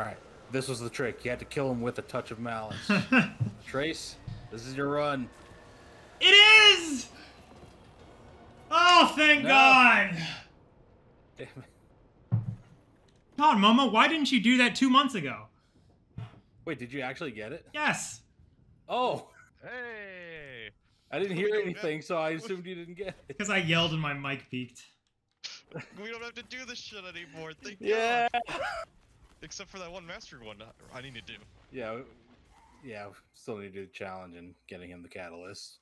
All right, this was the trick. You had to kill him with a touch of malice. Trace, this is your run. It is! Oh, thank No. God! Damn it. God, Momo, why didn't you do that two months ago? Wait, did you actually get it? Yes. Oh, Hey! I didn't hear anything, so I assumed you didn't get it. Because I yelled and my mic peaked. We don't have to do this shit anymore. Thank Yeah. God. Except for that one mastered one I need to do. Yeah, yeah. Still need to do the challenge and getting him the catalyst.